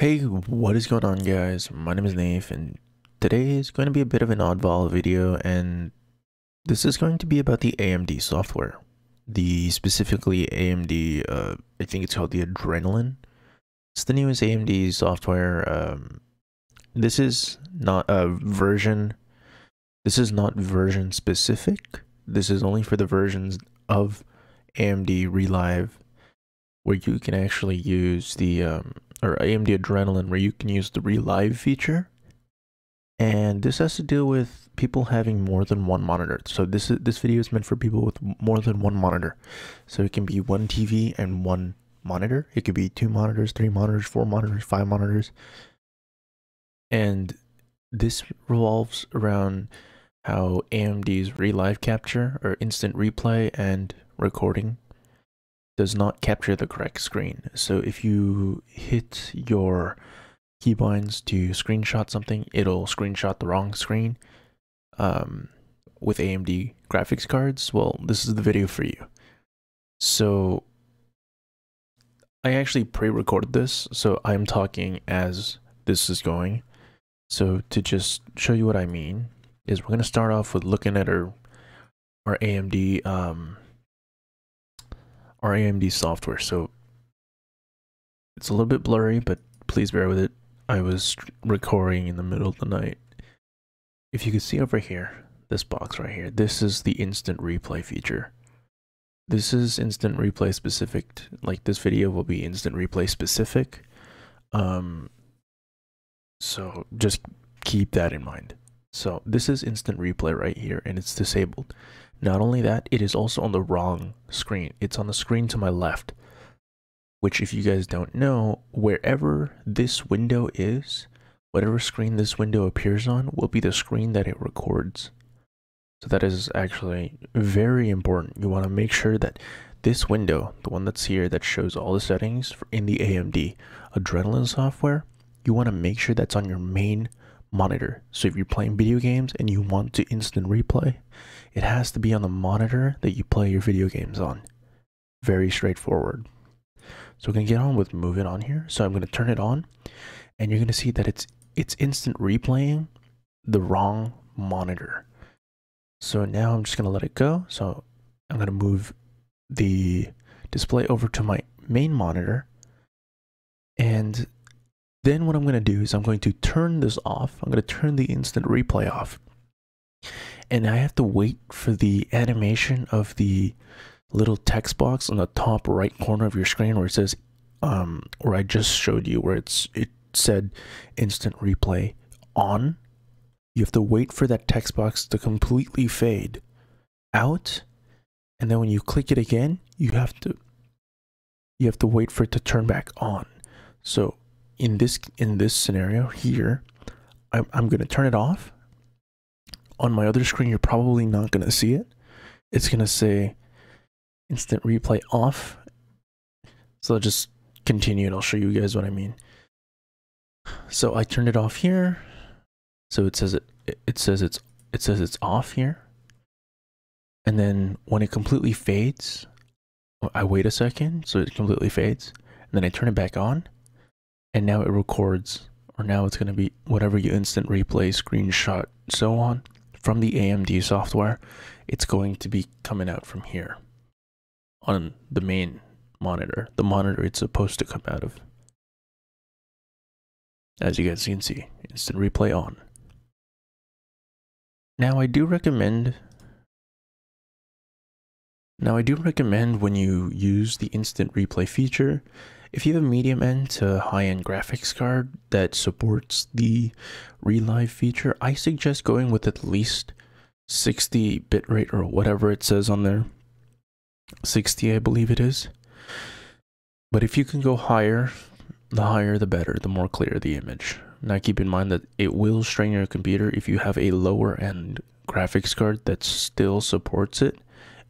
Hey, what is going on guys? My name is Nave and today is going to be a bit of an oddball video and this is going to be about the AMD software. The specifically AMD, uh, I think it's called the Adrenalin. It's the newest AMD software. Um, this is not a version, this is not version specific. This is only for the versions of AMD Relive where you can actually use the um, or AMD Adrenalin where you can use the relive feature. And this has to do with people having more than one monitor. So this is this video is meant for people with more than one monitor. So it can be one TV and one monitor. It could be two monitors, three monitors, four monitors, five monitors. And this revolves around how AMD's relive capture or instant replay and recording does not capture the correct screen. So if you hit your keybinds to screenshot something, it'll screenshot the wrong screen. Um, with AMD graphics cards, well, this is the video for you. So I actually pre-recorded this, so I'm talking as this is going. So to just show you what I mean, is we're gonna start off with looking at our our AMD um, our AMD software. So it's a little bit blurry, but please bear with it. I was recording in the middle of the night. If you can see over here, this box right here, this is the instant replay feature. This is instant replay specific. Like this video will be instant replay specific. Um, so just keep that in mind. So this is instant replay right here and it's disabled. Not only that, it is also on the wrong screen. It's on the screen to my left, which if you guys don't know, wherever this window is, whatever screen this window appears on will be the screen that it records. So that is actually very important. You want to make sure that this window, the one that's here that shows all the settings in the AMD Adrenalin software, you want to make sure that's on your main monitor. So if you're playing video games and you want to instant replay, it has to be on the monitor that you play your video games on. Very straightforward. So we're to get on with moving on here. So I'm going to turn it on and you're going to see that it's it's instant replaying the wrong monitor. So now I'm just going to let it go. So I'm going to move the display over to my main monitor and then what I'm going to do is I'm going to turn this off. I'm going to turn the instant replay off. And I have to wait for the animation of the little text box on the top right corner of your screen where it says um where I just showed you where it's it said instant replay on. You have to wait for that text box to completely fade out. And then when you click it again, you have to you have to wait for it to turn back on. So in this in this scenario here, I'm, I'm going to turn it off. On my other screen, you're probably not going to see it. It's going to say instant replay off. So I'll just continue and I'll show you guys what I mean. So I turned it off here. So it says it it says it's it says it's off here. And then when it completely fades, I wait a second so it completely fades. And then I turn it back on and now it records or now it's going to be whatever you instant replay screenshot so on from the AMD software. It's going to be coming out from here on the main monitor the monitor it's supposed to come out of. As you guys can see instant replay on. Now I do recommend now I do recommend when you use the instant replay feature if you have a medium end to high end graphics card that supports the relive feature, I suggest going with at least 60 bitrate or whatever it says on there. 60, I believe it is. But if you can go higher, the higher the better, the more clear the image. Now keep in mind that it will strain your computer if you have a lower end graphics card that still supports it.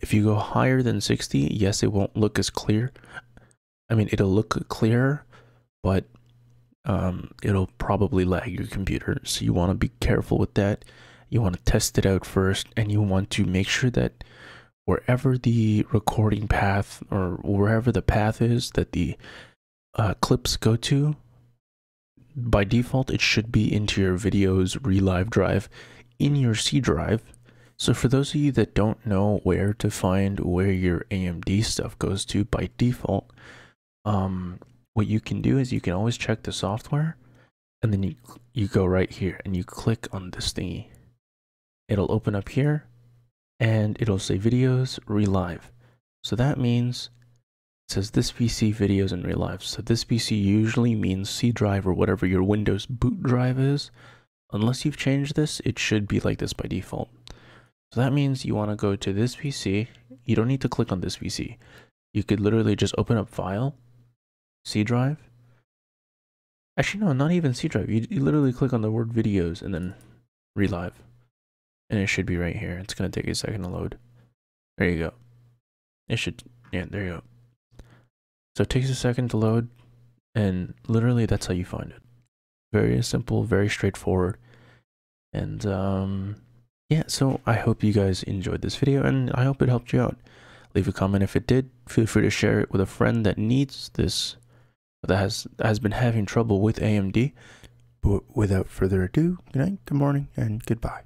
If you go higher than 60, yes, it won't look as clear I mean, it'll look clear, but um, it'll probably lag your computer. So you want to be careful with that. You want to test it out first, and you want to make sure that wherever the recording path or wherever the path is that the uh, clips go to, by default, it should be into your videos relive drive in your C drive. So for those of you that don't know where to find where your AMD stuff goes to by default, um, what you can do is you can always check the software and then you, you go right here and you click on this thingy. It'll open up here and it'll say videos relive. So that means it says this PC videos and relive. So this PC usually means C drive or whatever your Windows boot drive is. Unless you've changed this, it should be like this by default. So that means you want to go to this PC. You don't need to click on this PC. You could literally just open up file, C drive. Actually, no, not even C drive. You, you literally click on the word videos and then relive. And it should be right here. It's going to take a second to load. There you go. It should, yeah, there you go. So it takes a second to load, and literally that's how you find it. Very simple, very straightforward. And um, yeah, so I hope you guys enjoyed this video, and I hope it helped you out. Leave a comment if it did. Feel free to share it with a friend that needs this, that has has been having trouble with AMD. But without further ado, good night, good morning, and goodbye.